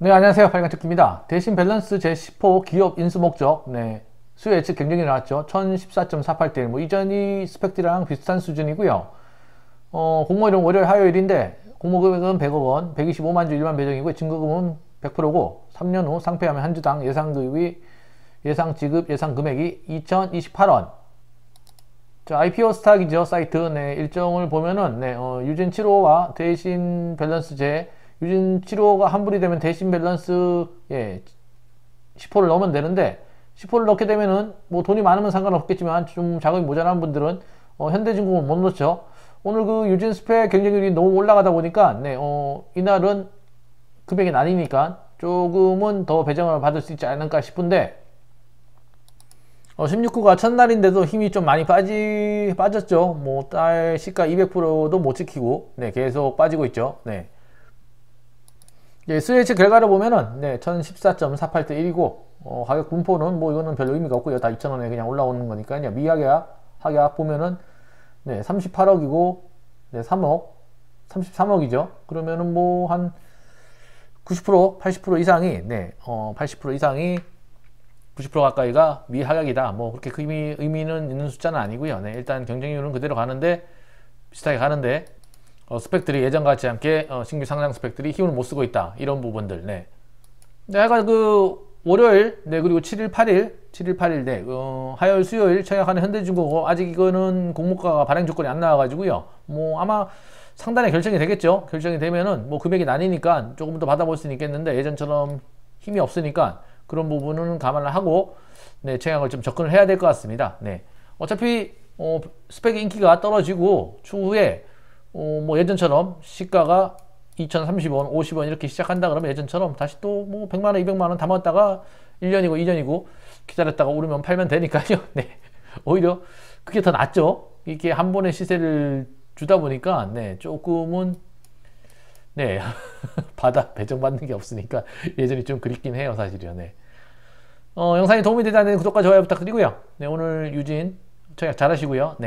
네, 안녕하세요. 팔간특기입니다. 대신 밸런스 제10호 기업 인수 목적, 네, 수요 예측 경쟁이 나왔죠. 1014.48대 1. 뭐, 이전이 스펙트랑 비슷한 수준이고요. 어, 공모일은 월요일, 화요일인데, 공모금액은 100억 원, 125만 주 1만 배정이고, 증거금은 100%고, 3년 후 상패하면 한 주당 예상급이, 예상 지급, 예상 금액이 2028원. 자, IPO 스탁이죠. 사이트. 네, 일정을 보면은, 네, 어, 유진 7호와 대신 밸런스 제, 유진 7호가 환불이 되면 대신 밸런스, 예, 10호를 넣으면 되는데, 10호를 넣게 되면은, 뭐 돈이 많으면 상관없겠지만, 좀 자금이 모자란 분들은, 어, 현대중공을 못 넣죠. 오늘 그 유진 스팩 경쟁률이 너무 올라가다 보니까, 네, 어, 이날은 금액이 나뉘니까, 조금은 더 배정을 받을 수 있지 않을까 싶은데, 어, 16구가 첫날인데도 힘이 좀 많이 빠지, 빠졌죠. 뭐, 딸 시가 200%도 못 지키고, 네, 계속 빠지고 있죠. 네. 예, 스웨치 결과를 보면은, 네, 1014.48대 1이고, 어, 가격 분포는 뭐, 이거는 별 의미가 없고요. 다 2,000원에 그냥 올라오는 거니까요. 미하계약, 하계약 보면은, 네, 38억이고, 네, 3억, 33억이죠. 그러면은 뭐, 한 90%, 80% 이상이, 네, 어, 80% 이상이 90% 가까이가 미하락이다. 뭐 그렇게 그 의미, 의미는 있는 숫자는 아니고요. 네, 일단 경쟁률은 그대로 가는데 비슷하게 가는데 어, 스펙들이 예전 같지 않게 어, 신규 상장 스펙들이 힘을 못 쓰고 있다. 이런 부분들. 네. 네, 하여간 그 월요일, 네 그리고 7일, 8일, 7일, 8일, 네 어, 화요일, 수요일 청약하는 현대중공업 아직 이거는 공모가가 발행 조건이 안 나와가지고요. 뭐 아마 상단에 결정이 되겠죠. 결정이 되면은 뭐 금액이 나뉘니까 조금 더 받아볼 수는 있겠는데 예전처럼 힘이 없으니까 그런 부분은 감안을 하고 네, 청약을 좀 접근을 해야 될 것 같습니다. 네. 어차피 어, 스펙의 인기가 떨어지고 추후에 어, 뭐 예전처럼 시가가 2,030원, 50원 이렇게 시작한다 그러면 예전처럼 다시 또 뭐 100만 원, 200만 원 담았다가 1년이고 2년이고 기다렸다가 오르면 팔면 되니까요. 네. 오히려 그게 더 낫죠. 이게 한 번의 시세를 주다 보니까 네, 조금은 네. 받아 배정받는 게 없으니까 예전이 좀 그립긴 해요, 사실요. 네. 어, 영상이 도움이 되다는 구독과 좋아요 부탁드리고요. 네, 오늘 유진 청약 잘하시고요. 네.